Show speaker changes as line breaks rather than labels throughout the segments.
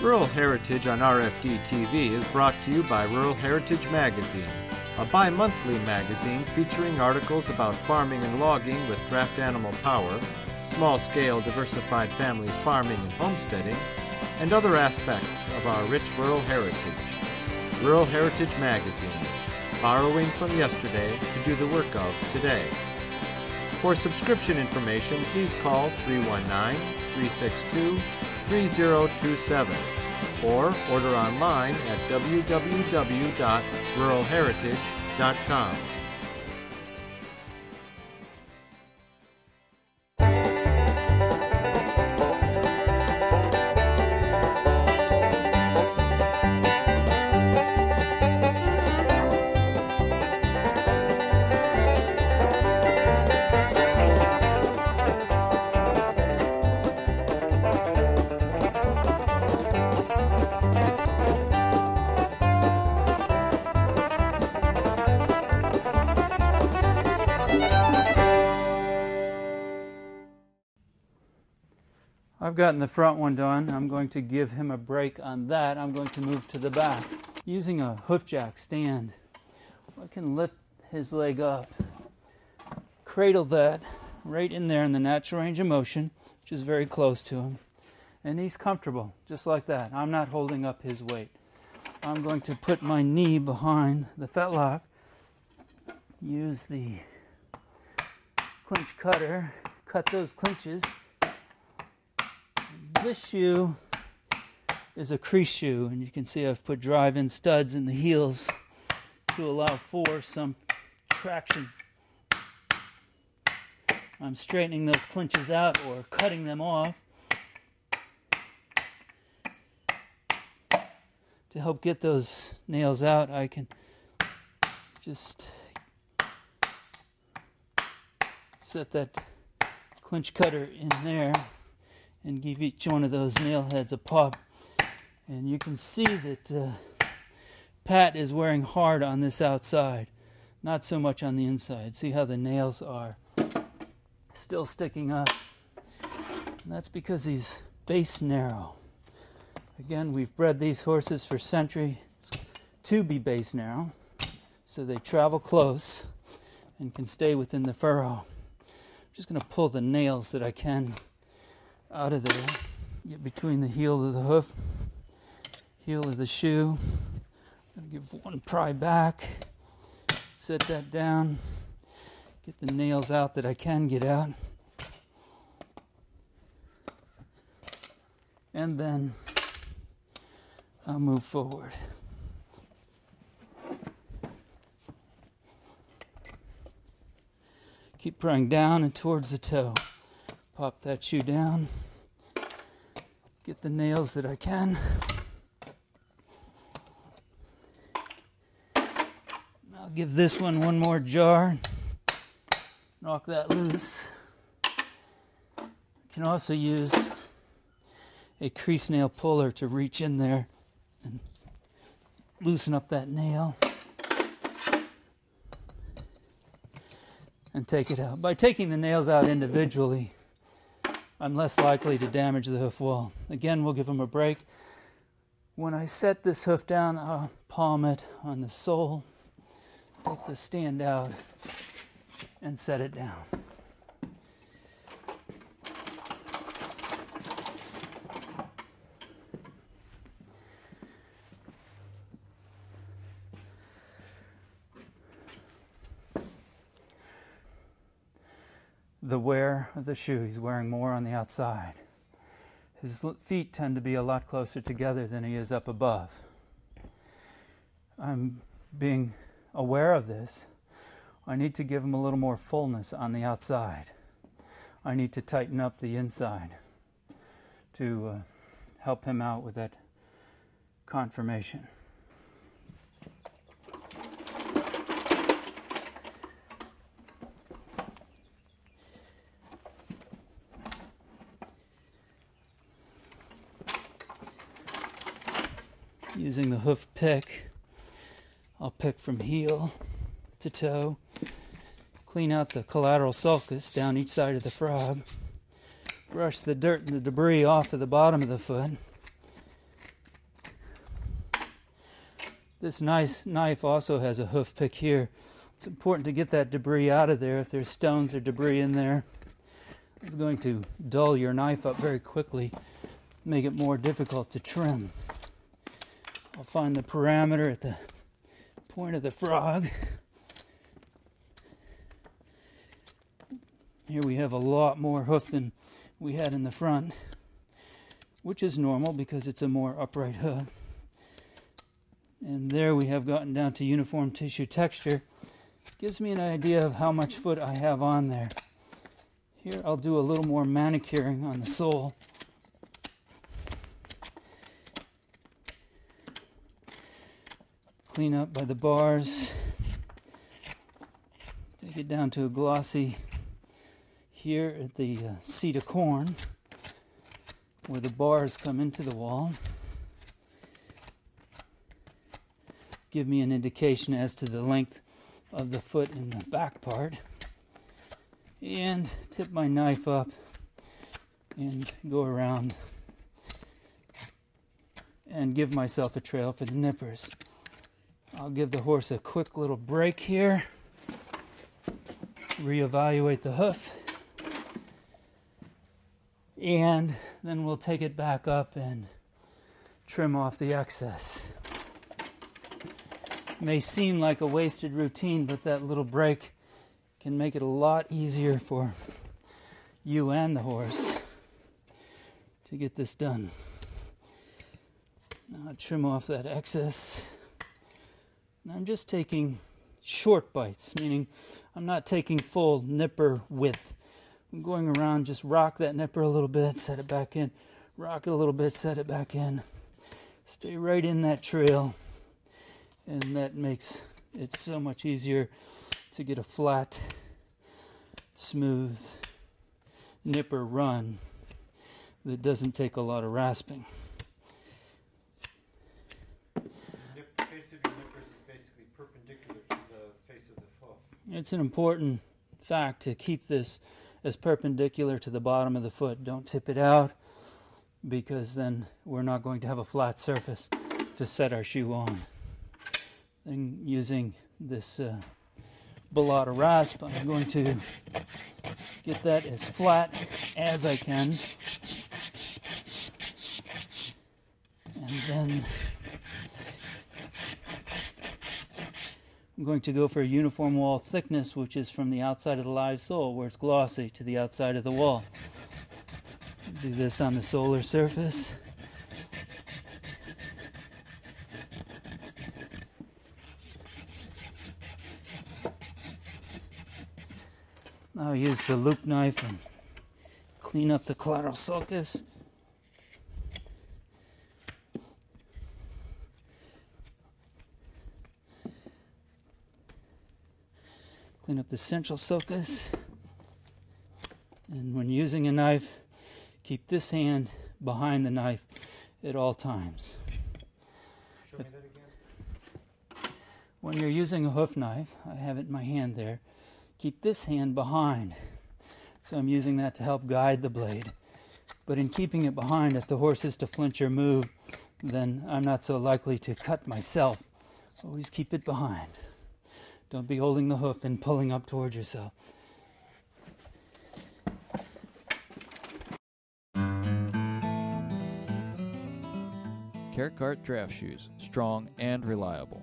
Rural Heritage on RFD TV is brought to you by Rural Heritage Magazine, a bi monthly magazine featuring articles about farming and logging with draft animal power, small scale diversified family farming and homesteading, and other aspects of our rich rural heritage. Rural Heritage Magazine, borrowing from yesterday to do the work of today. For subscription information, please call 319 362 3027 or order online at www.ruralheritage.com.
gotten the front one done. I'm going to give him a break on that. I'm going to move to the back. Using a hoof jack stand, I can lift his leg up, cradle that right in there in the natural range of motion, which is very close to him. And he's comfortable, just like that. I'm not holding up his weight. I'm going to put my knee behind the fetlock, use the clinch cutter, cut those clinches this shoe is a crease shoe, and you can see I've put drive-in studs in the heels to allow for some traction. I'm straightening those clinches out or cutting them off to help get those nails out. I can just set that clinch cutter in there and give each one of those nail heads a pop. And you can see that uh, Pat is wearing hard on this outside, not so much on the inside. See how the nails are still sticking up. And that's because he's base narrow. Again, we've bred these horses for centuries to be base narrow, so they travel close and can stay within the furrow. I'm just going to pull the nails that I can out of there. Get between the heel of the hoof, heel of the shoe. Give one pry back. Set that down. Get the nails out that I can get out. And then I'll move forward. Keep prying down and towards the toe. Pop that shoe down. Get the nails that I can. I'll give this one one more jar. Knock that loose. You can also use a crease nail puller to reach in there and loosen up that nail. and take it out. By taking the nails out individually, I'm less likely to damage the hoof wall. Again, we'll give them a break. When I set this hoof down, I'll palm it on the sole, take the stand out, and set it down. the wear of the shoe. He's wearing more on the outside. His feet tend to be a lot closer together than he is up above. I'm being aware of this. I need to give him a little more fullness on the outside. I need to tighten up the inside to uh, help him out with that conformation. using the hoof pick. I'll pick from heel to toe, clean out the collateral sulcus down each side of the frog, brush the dirt and the debris off of the bottom of the foot, This nice knife also has a hoof pick here. It's important to get that debris out of there if there's stones or debris in there. It's going to dull your knife up very quickly, make it more difficult to trim. I'll find the parameter at the point of the frog. Here we have a lot more hoof than we had in the front, which is normal because it's a more upright hoof. And there we have gotten down to uniform tissue texture. Gives me an idea of how much foot I have on there. Here I'll do a little more manicuring on the sole. Clean up by the bars. Take it down to a glossy here at the uh, seat of corn where the bars come into the wall. Give me an indication as to the length of the foot in the back part. And tip my knife up and go around and give myself a trail for the nippers. I'll give the horse a quick little break here, reevaluate the hoof and then we'll take it back up and trim off the excess. May seem like a wasted routine, but that little break can make it a lot easier for you and the horse to get this done. Now I trim off that excess. And I'm just taking short bites, meaning I'm not taking full nipper width. I'm going around, just rock that nipper a little bit, set it back in, rock it a little bit, set it back in. Stay right in that trail, and that makes it so much easier to get a flat, smooth nipper run that doesn't take a lot of rasping. It's an important fact to keep this as perpendicular to the bottom of the foot. Don't tip it out because then we're not going to have a flat surface to set our shoe on. And using this uh, Bellota rasp, I'm going to get that as flat as I can. And then I'm going to go for a uniform wall thickness, which is from the outside of the live sole, where it's glossy, to the outside of the wall. Do this on the solar surface. I'll use the loop knife and clean up the collateral sulcus. Clean up the central sulcus. And when using a knife, keep this hand behind the knife at all times.
Show me that again.
When you're using a hoof knife, I have it in my hand there, keep this hand behind. So I'm using that to help guide the blade. But in keeping it behind, if the horse is to flinch or move, then I'm not so likely to cut myself. Always keep it behind. Don't be holding the hoof and pulling up towards yourself.
Kerckhaert draft shoes, strong and reliable.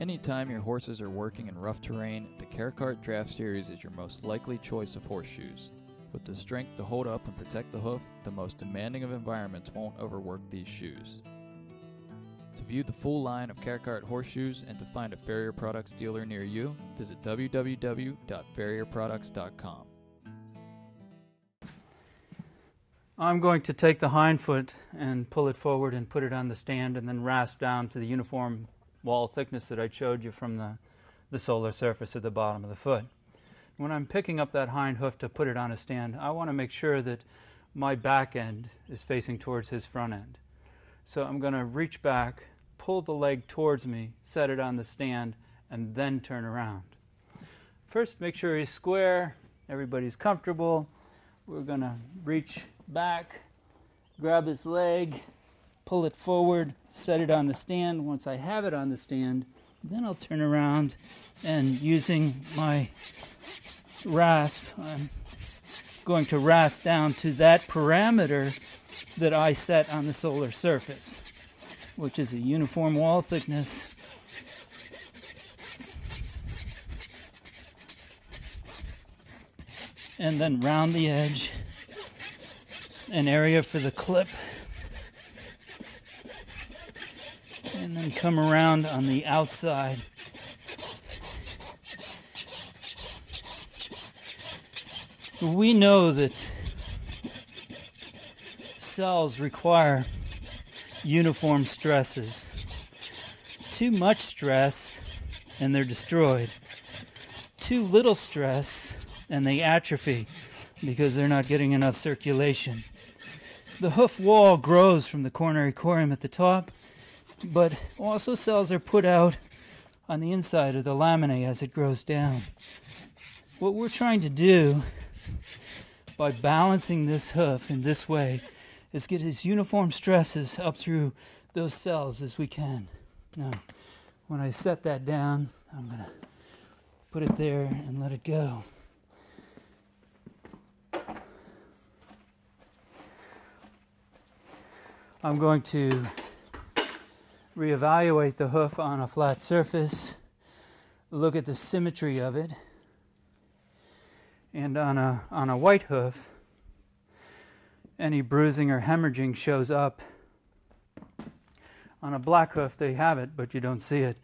Anytime your horses are working in rough terrain, the Kerckhaert Draft Series is your most likely choice of horseshoes. With the strength to hold up and protect the hoof, the most demanding of environments won't overwork these shoes. To view the full line of Kerckhaert horseshoes and to find a Farrier Products dealer near you, visit www.farrierproducts.com.
I'm going to take the hind foot and pull it forward and put it on the stand and then rasp down to the uniform wall thickness that I showed you from the, the solar surface at the bottom of the foot. When I'm picking up that hind hoof to put it on a stand, I want to make sure that my back end is facing towards his front end. So I'm going to reach back, pull the leg towards me, set it on the stand, and then turn around. First, make sure he's square, everybody's comfortable. We're going to reach back, grab his leg, pull it forward, set it on the stand. Once I have it on the stand, then I'll turn around and using my rasp, I'm going to rasp down to that parameter that I set on the solar surface, which is a uniform wall thickness. And then round the edge, an area for the clip. And then come around on the outside. We know that cells require uniform stresses. Too much stress and they're destroyed. Too little stress and they atrophy because they're not getting enough circulation. The hoof wall grows from the coronary corium at the top, but also cells are put out on the inside of the laminae as it grows down. What we're trying to do by balancing this hoof in this way is get as uniform stresses up through those cells as we can. Now, when I set that down, I'm going to put it there and let it go. I'm going to reevaluate the hoof on a flat surface, look at the symmetry of it, and on a, on a white hoof, any bruising or hemorrhaging shows up. On a black hoof, they have it, but you don't see it.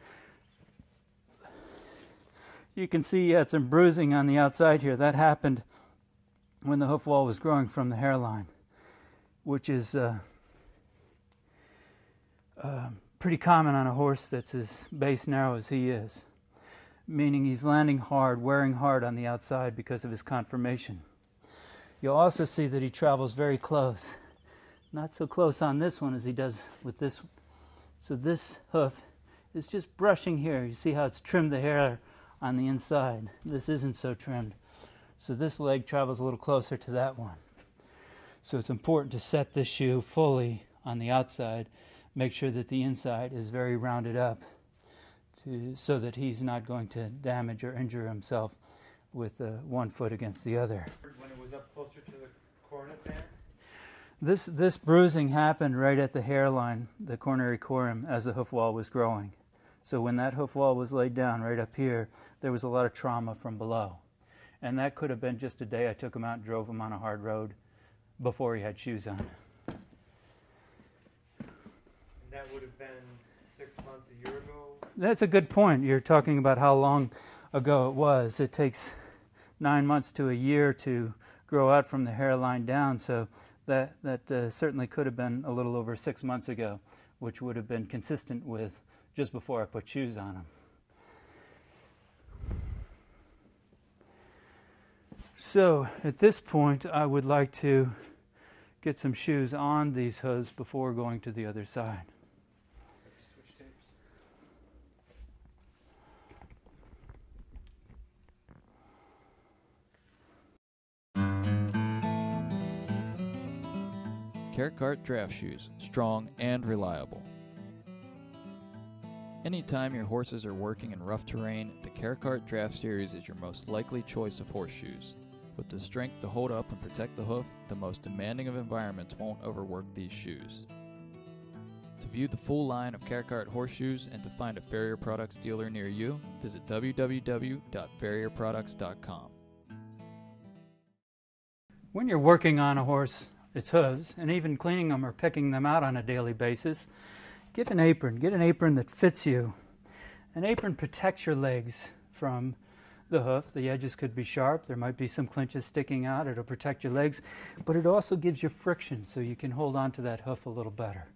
You can see had some bruising on the outside here. That happened when the hoof wall was growing from the hairline, which is uh, uh, pretty common on a horse that's as base narrow as he is, meaning he's landing hard, wearing hard on the outside because of his conformation. You'll also see that he travels very close. Not so close on this one as he does with this one. So this hoof is just brushing here. You see how it's trimmed the hair on the inside. This isn't so trimmed. So this leg travels a little closer to that one. So it's important to set this shoe fully on the outside. Make sure that the inside is very rounded up to, so that he's not going to damage or injure himself with uh, one foot against the other
was up closer to the there?
This, this bruising happened right at the hairline, the coronary corium, as the hoof wall was growing. So when that hoof wall was laid down right up here, there was a lot of trauma from below. And that could have been just a day I took him out and drove him on a hard road before he had shoes on.
And that would have been six months, a year ago?
That's a good point. You're talking about how long ago it was. It takes nine months to a year to grow out from the hairline down. So that, that uh, certainly could have been a little over six months ago, which would have been consistent with just before I put shoes on them. So at this point, I would like to get some shoes on these hooves before going to the other side.
Kerckhaert Draft Shoes, strong and reliable. Anytime your horses are working in rough terrain, the Kerckhaert Draft Series is your most likely choice of horseshoes. With the strength to hold up and protect the hoof, the most demanding of environments won't overwork these shoes. To view the full line of Kerckhaert horseshoes and to find a Farrier Products dealer near you, visit www.farrierproducts.com.
When you're working on a horse, its hooves, and even cleaning them or picking them out on a daily basis, get an apron. Get an apron that fits you. An apron protects your legs from the hoof. The edges could be sharp. There might be some clinches sticking out. It'll protect your legs, but it also gives you friction so you can hold on to that hoof a little better.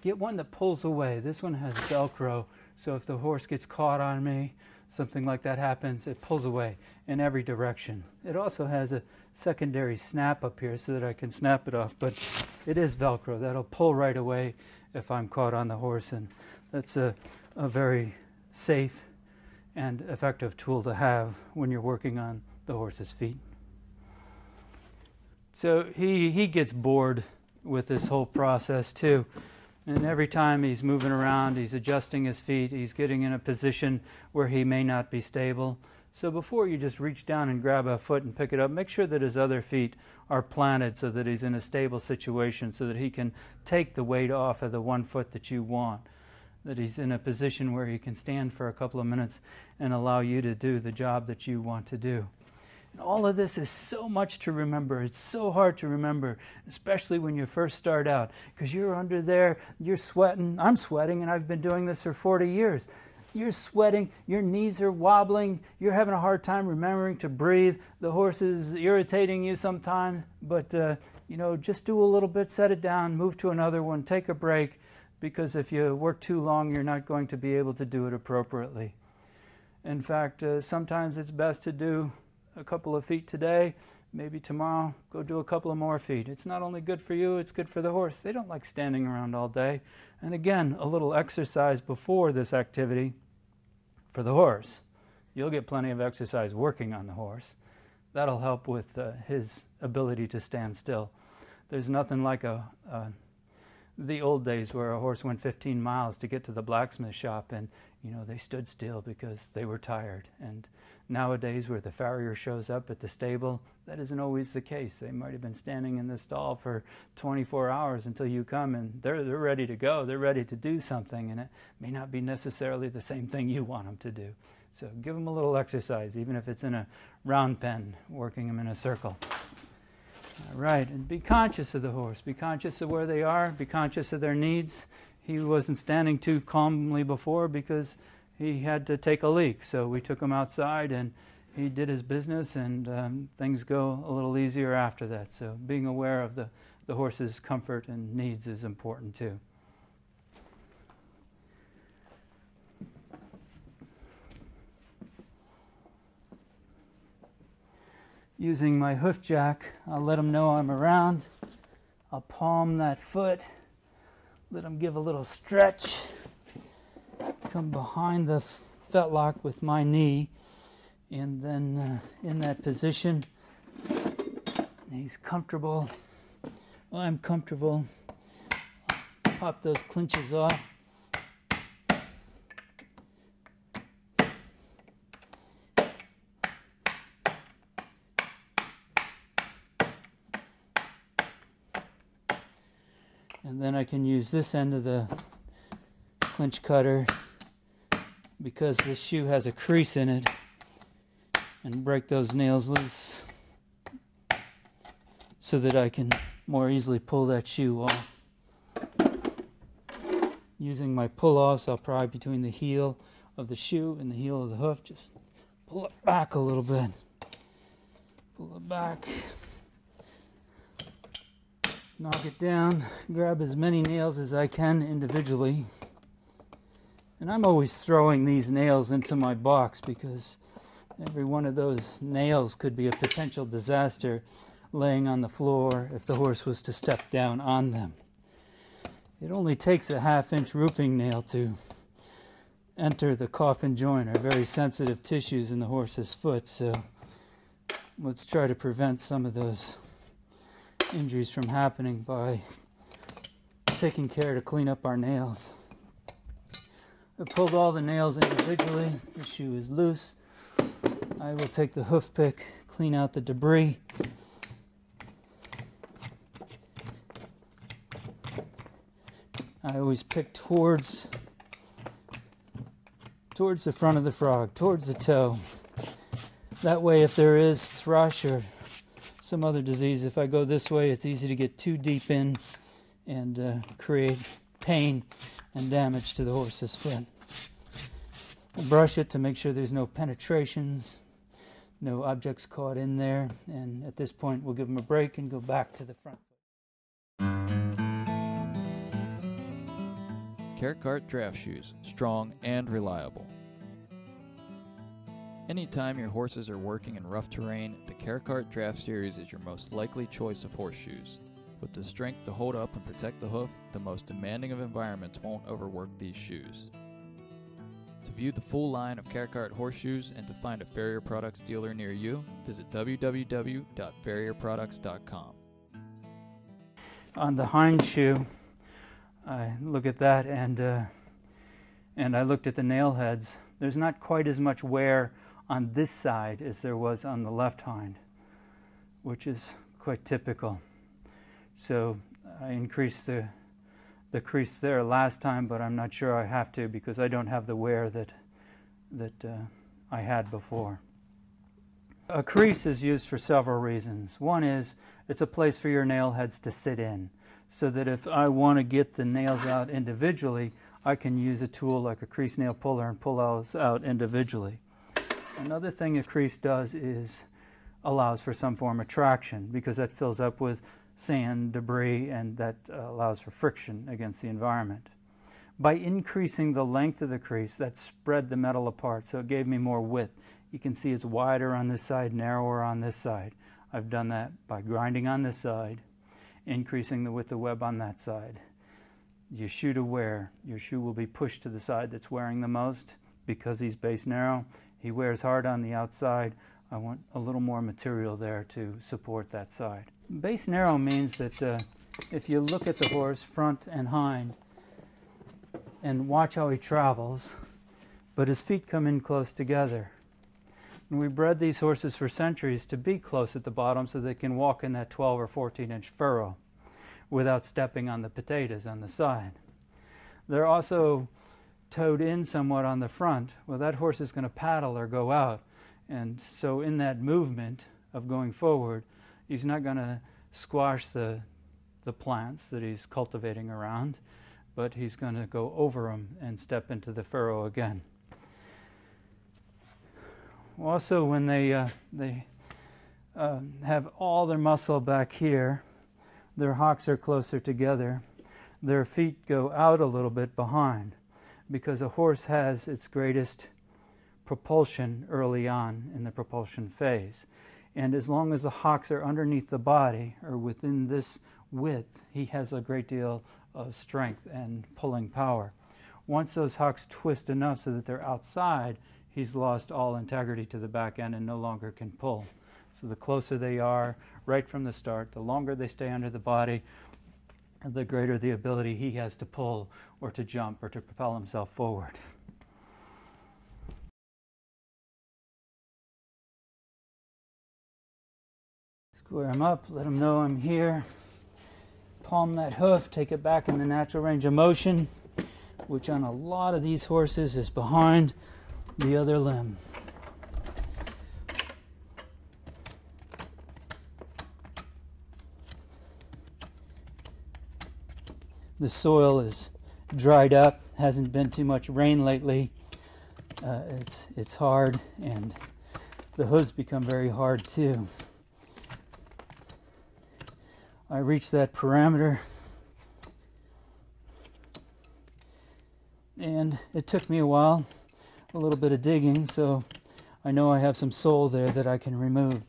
Get one that pulls away. This one has Velcro, so if the horse gets caught on me, something like that happens, it pulls away in every direction. It also has a secondary snap up here so that I can snap it off, but it is Velcro. That'll pull right away if I'm caught on the horse, and that's a, a very safe and effective tool to have when you're working on the horse's feet. So he, he gets bored with this whole process too. And every time he's moving around, he's adjusting his feet, he's getting in a position where he may not be stable. So before you just reach down and grab a foot and pick it up, make sure that his other feet are planted so that he's in a stable situation so that he can take the weight off of the one foot that you want. That he's in a position where he can stand for a couple of minutes and allow you to do the job that you want to do. And all of this is so much to remember. It's so hard to remember, especially when you first start out, because you're under there, you're sweating. I'm sweating, and I've been doing this for 40 years you're sweating, your knees are wobbling, you're having a hard time remembering to breathe, the horse is irritating you sometimes, but uh, you know, just do a little bit, set it down, move to another one, take a break, because if you work too long, you're not going to be able to do it appropriately. In fact, uh, sometimes it's best to do a couple of feet today, maybe tomorrow, go do a couple of more feet. It's not only good for you, it's good for the horse. They don't like standing around all day. And again, a little exercise before this activity for the horse. You'll get plenty of exercise working on the horse. That'll help with uh, his ability to stand still. There's nothing like a, a, the old days where a horse went 15 miles to get to the blacksmith shop and you know they stood still because they were tired and Nowadays, where the farrier shows up at the stable, that isn't always the case. They might have been standing in the stall for 24 hours until you come and they're, they're ready to go. They're ready to do something, and it may not be necessarily the same thing you want them to do. So give them a little exercise, even if it's in a round pen, working them in a circle. All right, and be conscious of the horse. Be conscious of where they are. Be conscious of their needs. He wasn't standing too calmly before because he had to take a leak. So we took him outside and he did his business, and um, things go a little easier after that. So being aware of the, the horse's comfort and needs is important too. Using my hoof jack, I'll let him know I'm around. I'll palm that foot, let him give a little stretch come behind the fetlock with my knee, and then uh, in that position, he's comfortable. I'm comfortable. Pop those clinches off. Then I can use this end of the clinch cutter because this shoe has a crease in it and break those nails loose so that I can more easily pull that shoe off. Using my pull-offs, I'll pry between the heel of the shoe and the heel of the hoof. Just pull it back a little bit. Pull it back. Knock it down. Grab as many nails as I can individually. And I'm always throwing these nails into my box because every one of those nails could be a potential disaster laying on the floor if the horse was to step down on them. It only takes a half inch roofing nail to enter the coffin joint or very sensitive tissues in the horse's foot, so let's try to prevent some of those injuries from happening by taking care to clean up our nails. I pulled all the nails individually. The shoe is loose. I will take the hoof pick, clean out the debris. I always pick towards towards the front of the frog, towards the toe. That way if there is thrush or some other disease, if I go this way, it's easy to get too deep in and uh, create pain and damage to the horse's foot. brush it to make sure there's no penetrations, no objects caught in there, and at this point we'll give them a break and go back to the front.
Kerckhaert draft shoes, strong and reliable. Anytime your horses are working in rough terrain, the Kerckhaert Draft Series is your most likely choice of horseshoes. With the strength to hold up and protect the hoof, the most demanding of environments won't overwork these shoes. To view the full line of Kerckhaert horseshoes and to find a Farrier Products dealer near you, visit www.farrierproducts.com.
On the hind shoe, I look at that and uh, and I looked at the nail heads. There's not quite as much wear on this side as there was on the left hind, which is quite typical. So I increased the the crease there last time, but I'm not sure I have to because I don't have the wear that that uh, I had before. A crease is used for several reasons. One is it's a place for your nail heads to sit in, so that if I want to get the nails out individually, I can use a tool like a crease nail puller and pull those out individually. Another thing a crease does is allows for some form of traction because that fills up with sand, debris, and that uh, allows for friction against the environment. By increasing the length of the crease, that spread the metal apart, so it gave me more width. You can see it's wider on this side, narrower on this side. I've done that by grinding on this side, increasing the width of the web on that side. Your shoe to wear, your shoe will be pushed to the side that's wearing the most because he's base narrow. He wears hard on the outside. I want a little more material there to support that side. Base narrow means that uh, if you look at the horse front and hind and watch how he travels, but his feet come in close together. And we bred these horses for centuries to be close at the bottom so they can walk in that 12 or 14 inch furrow without stepping on the potatoes on the side. They're also toed in somewhat on the front. Well, that horse is going to paddle or go out. And so, in that movement of going forward, he's not going to squash the, the plants that he's cultivating around, but he's going to go over them and step into the furrow again. Also, when they, uh, they uh, have all their muscle back here, their hocks are closer together, their feet go out a little bit behind because a horse has its greatest propulsion early on in the propulsion phase. And as long as the hocks are underneath the body or within this width, he has a great deal of strength and pulling power. Once those hocks twist enough so that they're outside, he's lost all integrity to the back end and no longer can pull. So the closer they are right from the start, the longer they stay under the body, the greater the ability he has to pull or to jump or to propel himself forward. Square him up, let him know I'm here. Palm that hoof, take it back in the natural range of motion, which on a lot of these horses is behind the other limb. The soil is dried up, hasn't been too much rain lately. Uh, it's, it's hard, and the hooves become very hard too. I reach that parameter. And it took me a while, a little bit of digging, so I know I have some sole there that I can remove.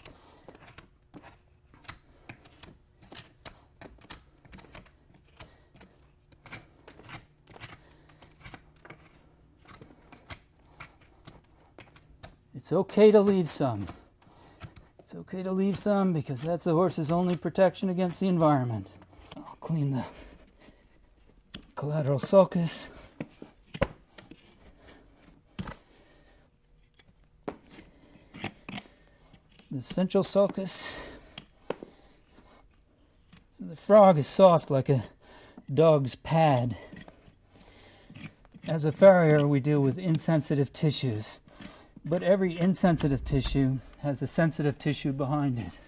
It's okay to leave some. It's okay to leave some because that's the horse's only protection against the environment. I'll clean the collateral sulcus. The central sulcus. So the frog is soft like a dog's pad. As a farrier, we deal with insensitive tissues, but every insensitive tissue has a sensitive tissue behind it.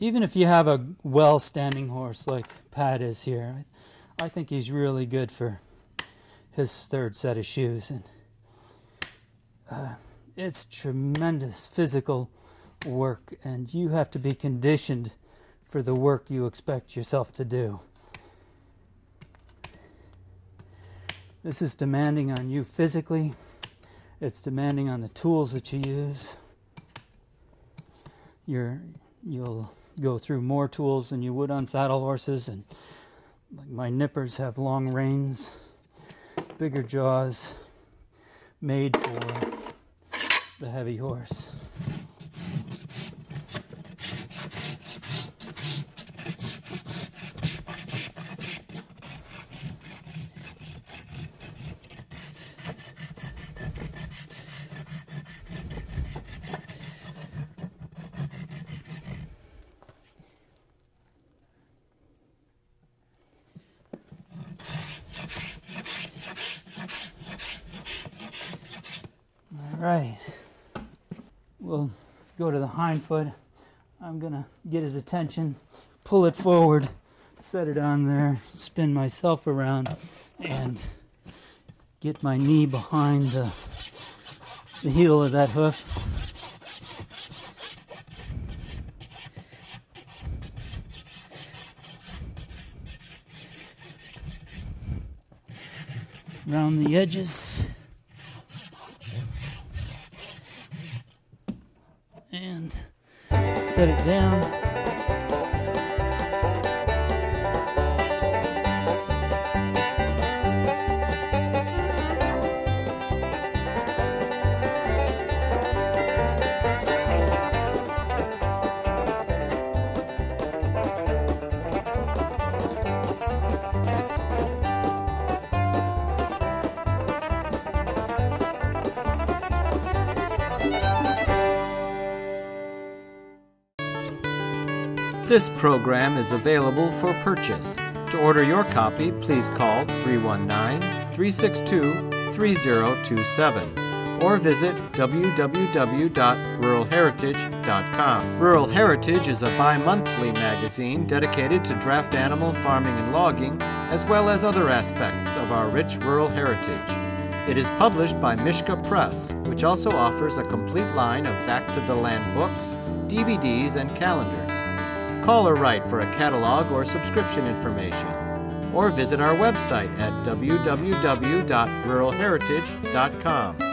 Even if you have a well standing horse like Pat is here, I think he's really good for his third set of shoes. And uh, it's tremendous physical work, and you have to be conditioned for the work you expect yourself to do. This is demanding on you physically, it's demanding on the tools that you use. You're, you'll go through more tools than you would on saddle horses, and like my nippers have long reins, bigger jaws, made for the heavy horse. right. We'll foot. I'm gonna get his attention, pull it forward, set it on there, spin myself around, and get my knee behind the, the heel of that hoof. Around the edges. And set it down.
This program is available for purchase. To order your copy, please call 319 362 3027 or visit www.ruralheritage.com. Rural Heritage is a bi monthly magazine dedicated to draft animal farming and logging, as well as other aspects of our rich rural heritage. It is published by Mischka Press, which also offers a complete line of Back to the Land books, DVDs, and calendars. Call or write for a catalog or subscription information, or visit our website at www.ruralheritage.com.